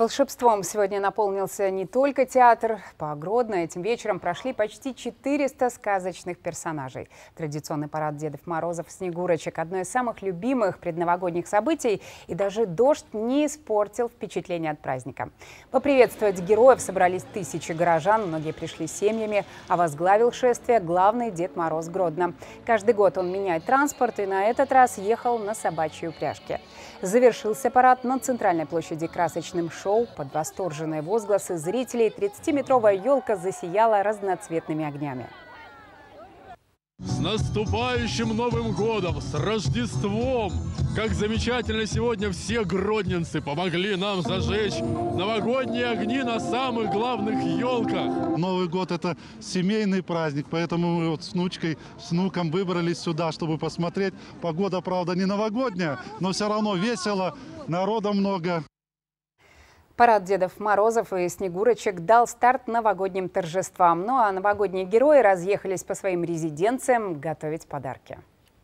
Волшебством сегодня наполнился не только театр. По Гродно этим вечером прошли почти 400 сказочных персонажей. Традиционный парад Дедов Морозов Снегурочек – одно из самых любимых предновогодних событий. И даже дождь не испортил впечатление от праздника. Поприветствовать героев собрались тысячи горожан, многие пришли семьями, а возглавил шествие главный Дед Мороз Гродно. Каждый год он меняет транспорт и на этот раз ехал на собачьей упряжке. Завершился парад на центральной площади красочным шоу шоу под восторженные возгласы зрителей 30-метровая елка засияла разноцветными огнями. С наступающим Новым годом, с Рождеством! Как замечательно сегодня все гродненцы помогли нам зажечь новогодние огни на самых главных елках. Новый год – это семейный праздник, поэтому мы вот с внучкой, с внуком выбрались сюда, чтобы посмотреть. Погода, правда, не новогодняя, но все равно весело, народа много. Парад Дедов Морозов и Снегурочек дал старт новогодним торжествам. Ну а новогодние герои разъехались по своим резиденциям готовить подарки.